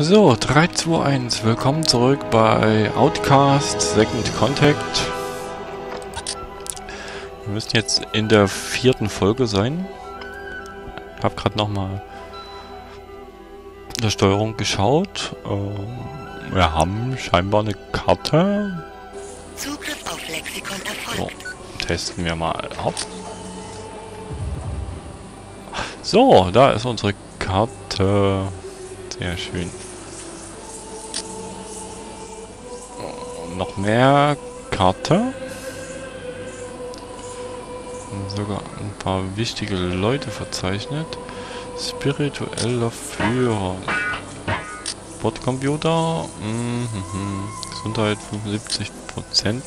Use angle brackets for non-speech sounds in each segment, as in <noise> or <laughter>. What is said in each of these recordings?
So, 3, 2, 1. Willkommen zurück bei Outcast Second Contact. Wir müssen jetzt in der vierten Folge sein. Ich habe gerade nochmal der Steuerung geschaut. Ähm, wir haben scheinbar eine Karte. Zugriff auf Lexikon erfolgt. So, testen wir mal aus. So, da ist unsere Karte. Sehr schön. Noch mehr Karte. Sogar ein paar wichtige Leute verzeichnet. Spiritueller Führer. Bordcomputer. Mhm. Gesundheit 75 Prozent.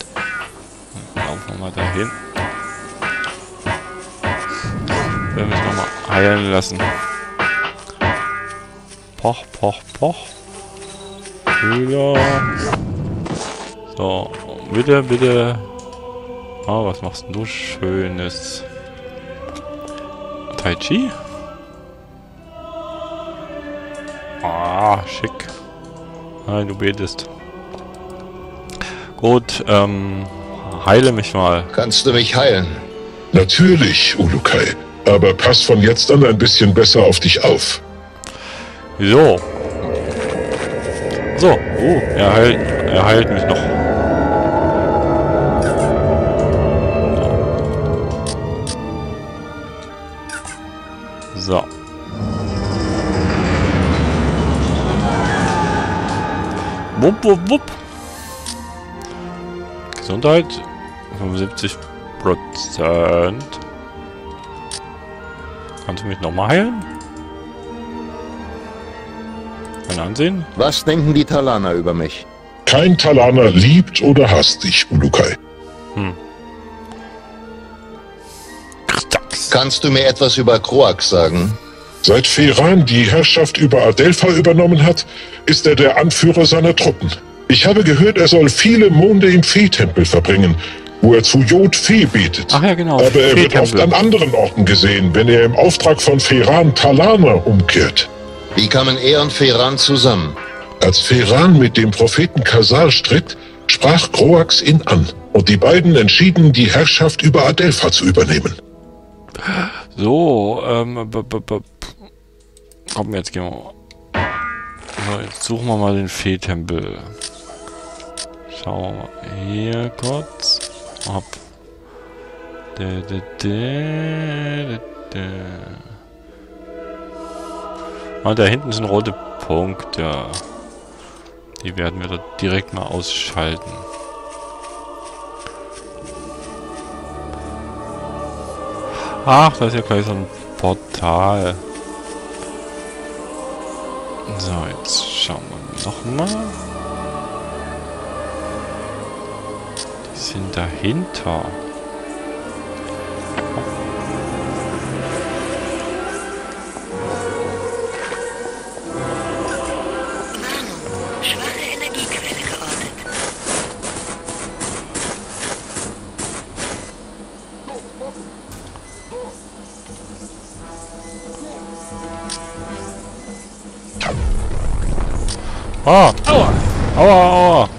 Laufen wir mal dahin. Werden mich nochmal heilen lassen. Poch, poch, poch. Kühler. So, bitte, bitte. Oh, was machst du Schönes? Tai Chi? Ah, schick. Nein, du betest. Gut, ähm, heile mich mal. Kannst du mich heilen? Natürlich, Ulukai. Aber pass von jetzt an ein bisschen besser auf dich auf. So. So, oh, er heilt, er heilt mich noch. So. Wupp, wupp, wupp. Gesundheit 75 Prozent. Kannst du mich nochmal heilen? Mein Ansehen? Was denken die Talaner über mich? Kein Talaner liebt oder hasst dich, Ulukai. Kristax. Kannst du mir etwas über Kroax sagen? Seit Feran die Herrschaft über Adelpha übernommen hat, ist er der Anführer seiner Truppen. Ich habe gehört, er soll viele Monde im Feetempel verbringen, wo er zu Jod Fee betet. Ach ja, genau. Aber er wird oft an anderen Orten gesehen, wenn er im Auftrag von Feran Talaner umkehrt. Wie kamen er und Feran zusammen? Als Feran mit dem Propheten Kasar stritt, sprach Kroax ihn an und die beiden entschieden, die Herrschaft über Adelpha zu übernehmen. So, ähm, b -b -b komm, jetzt gehen wir. So, jetzt suchen wir mal den Feetempel. Schauen wir mal hier kurz. Dä, dä, dä, dä. Ah, da hinten sind rote Punkte. Die werden wir da direkt mal ausschalten. Ach, da ist ja gleich so ein Portal. So, jetzt schauen wir nochmal. Die sind dahinter. Ah! Aua! Aua, aua!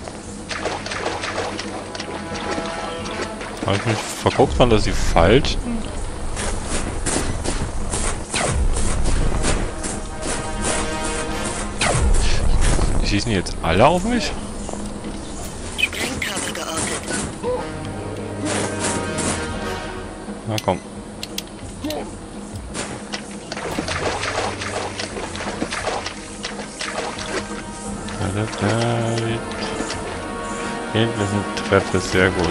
Habe ich mich verguckt, waren das die falschen? Schießen jetzt alle auf mich? Na komm. Ist ein Treffer, sehr gut.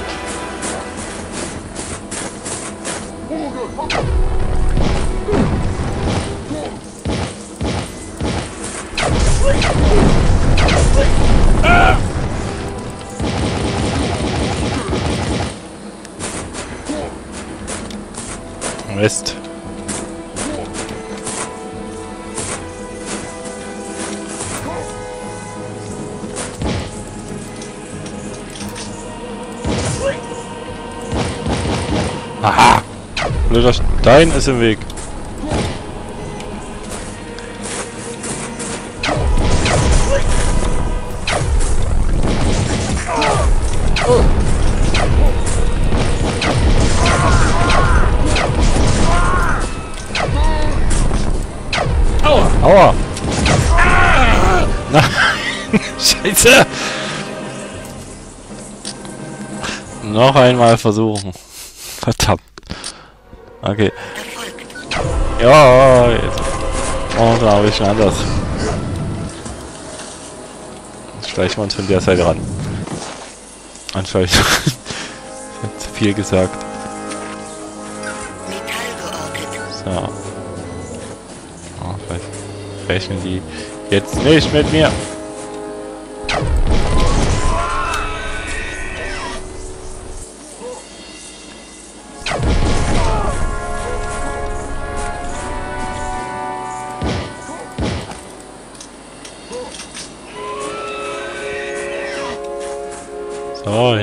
Mist. Blöder Stein ist im Weg. Aua! Nein! <laughs> Scheiße! Noch einmal versuchen. Verdammt. Okay. Ja, jetzt. Oh, da habe ich schon anders. Jetzt schleichen wir uns von der Seite ran. Anscheinend. <laughs> ich hab zu viel gesagt. So. Oh, vielleicht rechnen die jetzt nicht mit mir.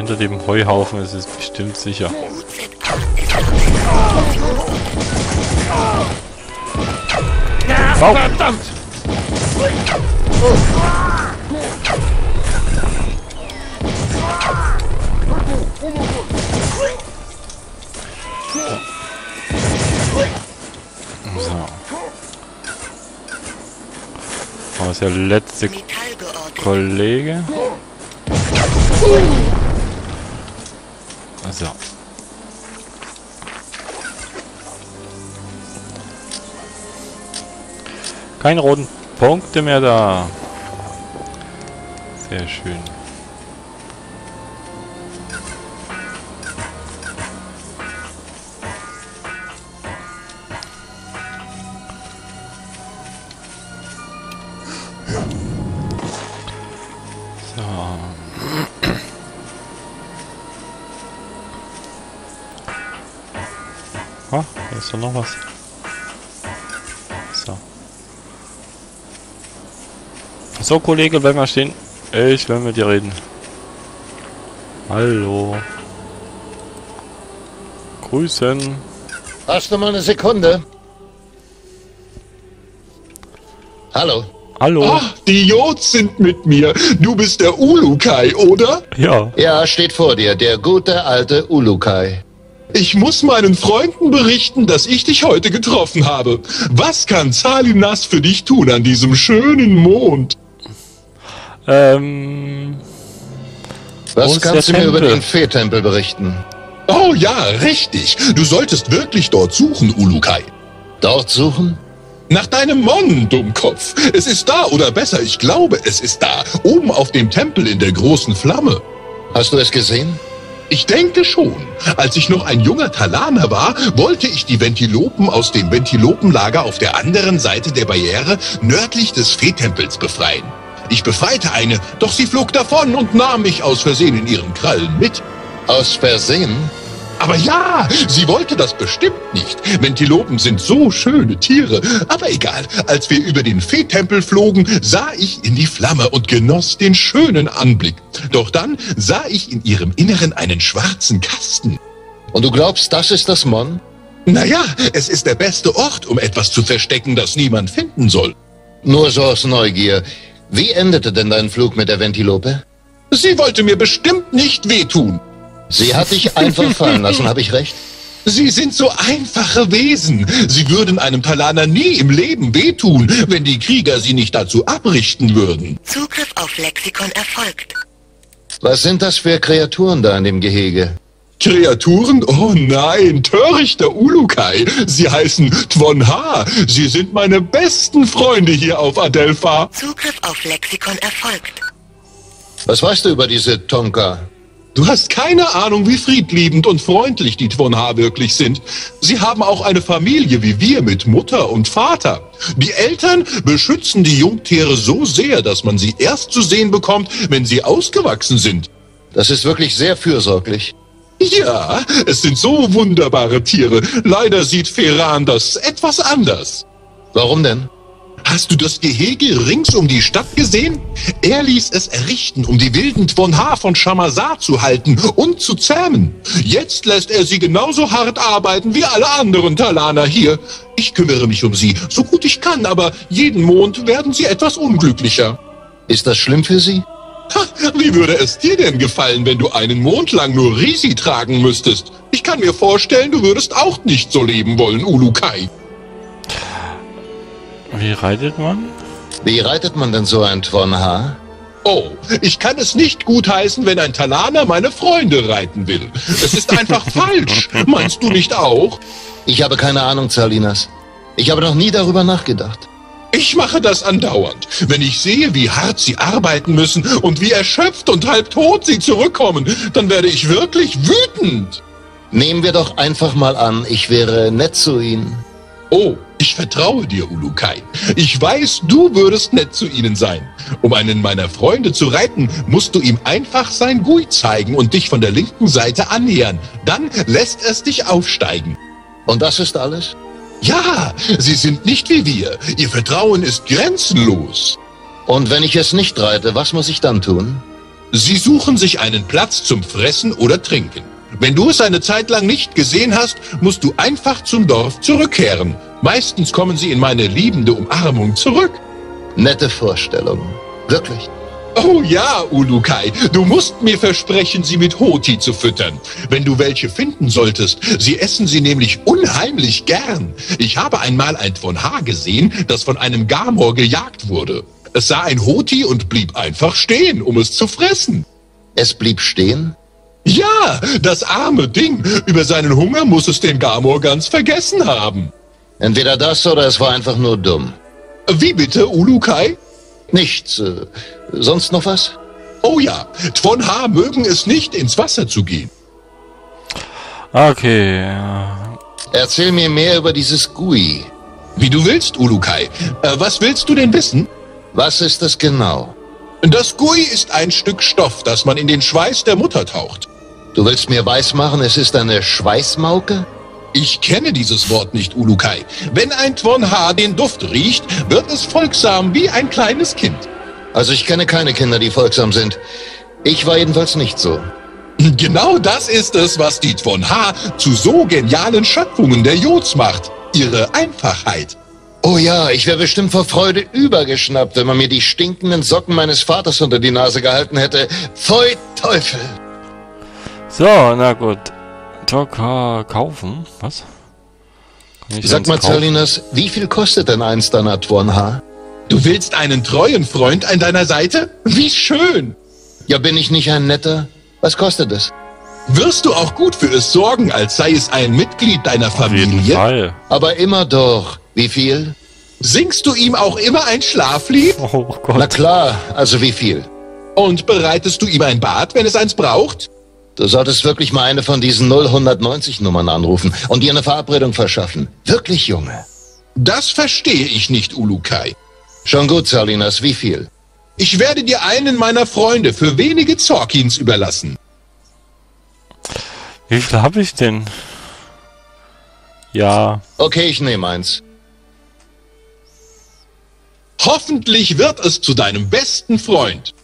Hinter dem Heuhaufen ist es bestimmt sicher. UZ8 ist auf Au! Verdammt! So. Oh, ist der letzte. Kollege. Keine roten Punkte mehr da. Sehr schön. So. Ah, da ist doch noch was. So. So, Kollege, bleib mal stehen. Ich will mit dir reden. Hallo. Grüßen. Hast du mal eine Sekunde? Hallo. Hallo. Ach, die Jods sind mit mir. Du bist der Ulukai, oder? Ja. Ja, steht vor dir, der gute alte Ulukai. Ich muss meinen Freunden berichten, dass ich dich heute getroffen habe. Was kann Salinas für dich tun an diesem schönen Mond? Ähm. Was kannst du mir über den Fee-Tempel berichten? Oh ja, richtig. Du solltest wirklich dort suchen, Ulukai. Dort suchen? Nach deinem Mon, Dummkopf. Es ist da, oder besser, ich glaube, es ist da. Oben auf dem Tempel in der großen Flamme. Hast du es gesehen? Ich denke schon. Als ich noch ein junger Talaner war, wollte ich die Ventilopen aus dem Ventilopenlager auf der anderen Seite der Barriere nördlich des Feetempels befreien. Ich befreite eine, doch sie flog davon und nahm mich aus Versehen in ihren Krallen mit. Aus Versehen? Aber ja, sie wollte das bestimmt nicht. Ventilopen sind so schöne Tiere. Aber egal, als wir über den Feetempel flogen, sah ich in die Flamme und genoss den schönen Anblick. Doch dann sah ich in ihrem Inneren einen schwarzen Kasten. Und du glaubst, das ist das Mon? Naja, es ist der beste Ort, um etwas zu verstecken, das niemand finden soll. Nur so aus Neugier. Wie endete denn dein Flug mit der Ventilope? Sie wollte mir bestimmt nicht wehtun. Sie hat dich einfach <laughs> fallen lassen, habe ich recht? Sie sind so einfache Wesen. Sie würden einem Talaner nie im Leben wehtun, wenn die Krieger sie nicht dazu abrichten würden. Zugriff auf Lexikon erfolgt. Was sind das für Kreaturen da in dem Gehege? Kreaturen? Oh nein, törichter Ulukai. Sie heißen Twonha. Sie sind meine besten Freunde hier auf Adelpha. Zugriff auf Lexikon erfolgt. Was weißt du über diese Tonka? Du hast keine Ahnung, wie friedliebend und freundlich die Twonha wirklich sind. Sie haben auch eine Familie wie wir mit Mutter und Vater. Die Eltern beschützen die Jungtiere so sehr, dass man sie erst zu sehen bekommt, wenn sie ausgewachsen sind. Das ist wirklich sehr fürsorglich. Ja, es sind so wunderbare Tiere. Leider sieht Ferran das etwas anders. Warum denn? Hast du das Gehege rings um die Stadt gesehen? Er ließ es errichten, um die wilden Twonha von Shamazar zu halten und zu zähmen. Jetzt lässt er sie genauso hart arbeiten wie alle anderen Talaner hier. Ich kümmere mich um sie, so gut ich kann, aber jeden Mond werden sie etwas unglücklicher. Ist das schlimm für sie? Wie würde es dir denn gefallen, wenn du einen Mond lang nur Risi tragen müsstest? Ich kann mir vorstellen, du würdest auch nicht so leben wollen, Ulukai. Wie reitet man? Wie reitet man denn so ein Twon H? Oh, ich kann es nicht gutheißen, wenn ein Talaner meine Freunde reiten will. Es ist einfach <laughs> falsch. Meinst du nicht auch? Ich habe keine Ahnung, Salinas. Ich habe noch nie darüber nachgedacht. Ich mache das andauernd. Wenn ich sehe, wie hart sie arbeiten müssen und wie erschöpft und halb tot sie zurückkommen, dann werde ich wirklich wütend. Nehmen wir doch einfach mal an, ich wäre nett zu Ihnen. Oh, ich vertraue dir, Ulukai. Ich weiß, du würdest nett zu ihnen sein. Um einen meiner Freunde zu reiten, musst du ihm einfach sein Gui zeigen und dich von der linken Seite annähern. Dann lässt es dich aufsteigen. Und das ist alles? Ja, sie sind nicht wie wir. Ihr Vertrauen ist grenzenlos. Und wenn ich es nicht reite, was muss ich dann tun? Sie suchen sich einen Platz zum Fressen oder Trinken. Wenn du es eine Zeit lang nicht gesehen hast, musst du einfach zum Dorf zurückkehren. Meistens kommen sie in meine liebende Umarmung zurück. Nette Vorstellung. Wirklich. Oh ja, Ulukai, du musst mir versprechen, sie mit Hoti zu füttern. Wenn du welche finden solltest, sie essen sie nämlich unheimlich gern. Ich habe einmal ein von H gesehen, das von einem Gamor gejagt wurde. Es sah ein Hoti und blieb einfach stehen, um es zu fressen. Es blieb stehen? Ja, das arme Ding. Über seinen Hunger muss es den Gamor ganz vergessen haben. Entweder das oder es war einfach nur dumm. Wie bitte, Ulukai? Nichts. Äh, sonst noch was? Oh ja, Tvon H. mögen es nicht, ins Wasser zu gehen. Okay. Erzähl mir mehr über dieses GUI. Wie du willst, Ulukai. Äh, was willst du denn wissen? Was ist es genau? Das Gui ist ein Stück Stoff, das man in den Schweiß der Mutter taucht. Du willst mir weismachen, es ist eine Schweißmauke? Ich kenne dieses Wort nicht, Ulukai. Wenn ein Twon H den Duft riecht, wird es folgsam wie ein kleines Kind. Also ich kenne keine Kinder, die folgsam sind. Ich war jedenfalls nicht so. Genau das ist es, was die Twon H zu so genialen Schöpfungen der Jods macht. Ihre Einfachheit. Oh ja, ich wäre bestimmt vor Freude übergeschnappt, wenn man mir die stinkenden Socken meines Vaters unter die Nase gehalten hätte. Pfui Teufel! So, na gut. Toka kaufen. Was? Ich Sag mal? Zerlinas, wie viel kostet denn eins deiner Twon H? Du willst einen treuen Freund an deiner Seite? Wie schön! Ja, bin ich nicht ein netter? Was kostet es? Wirst du auch gut für es sorgen, als sei es ein Mitglied deiner Auf jeden Familie? Fall. Aber immer doch. Wie viel? Singst du ihm auch immer ein Schlaflied? Oh Na Gott. klar, also wie viel? Und bereitest du ihm ein Bad, wenn es eins braucht? Du solltest wirklich mal eine von diesen 0190 Nummern anrufen und dir eine Verabredung verschaffen. Wirklich, Junge. Das verstehe ich nicht, Ulukai. Schon gut, Salinas, wie viel? Ich werde dir einen meiner Freunde für wenige Zorkins überlassen. Wie viel habe ich denn? Ja. Okay, ich nehme eins. Hoffentlich wird es zu deinem besten Freund.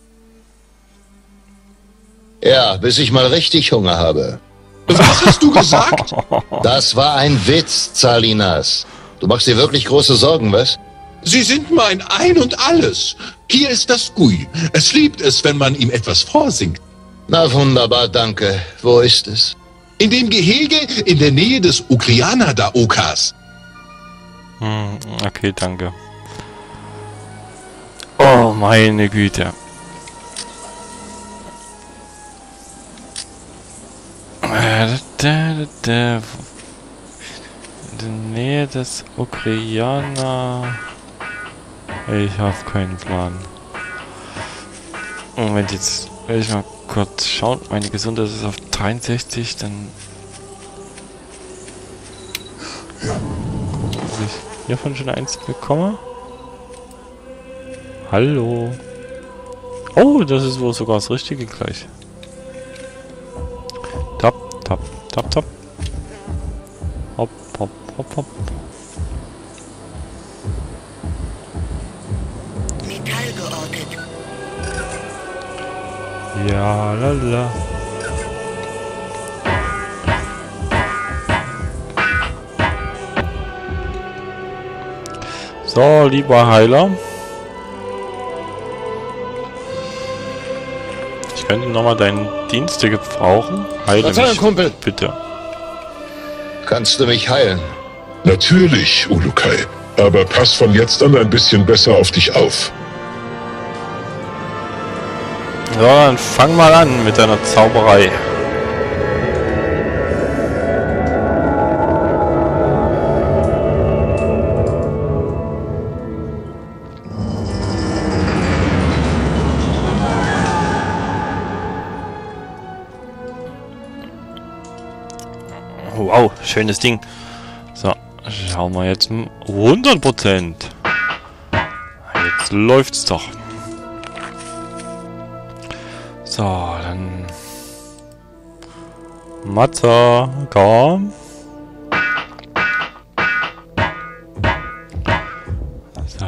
Ja, bis ich mal richtig Hunger habe. Was hast du gesagt? <laughs> Das war ein Witz, Salinas. Du machst dir wirklich große Sorgen, was? Sie sind mein Ein und Alles. Hier ist das Gui. Es liebt es, wenn man ihm etwas vorsingt. Na wunderbar, danke. Wo ist es? In dem Gehege in der Nähe des Ukriana-Daokas. Hm, okay, danke. Oh, meine Güte. In der Nähe des Okriana. Ich habe keinen Plan. Moment, jetzt will ich mal kurz schauen. Meine Gesundheit ist auf 63, dann... Ob ich hiervon schon eins bekomme? Hallo? Oh, das ist wohl sogar das Richtige gleich. Tap, tap. Hopp, hopp, hopp, hopp. Metall geortet. Ja, lala. So, lieber Heiler. Könnte nochmal deinen Dienste gebrauchen. Heile Verzeihung, mich, Kumpel. bitte. Kannst du mich heilen? Natürlich, Ulukai. Aber pass von jetzt an ein bisschen besser auf dich auf. Ja, dann fang mal an mit deiner Zauberei. Schönes Ding. So, schauen wir jetzt 100 Prozent. Jetzt läuft's doch. So, dann... Matze, komm. So.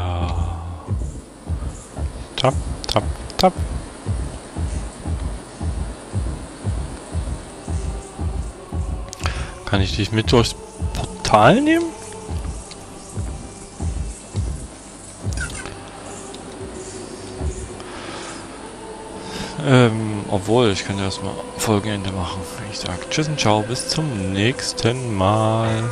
Tap, tap, tap. Kann ich dich mit durchs Portal nehmen? Ähm, obwohl, ich könnte erstmal Folgenende machen. Ich sag Tschüss und Ciao, bis zum nächsten Mal.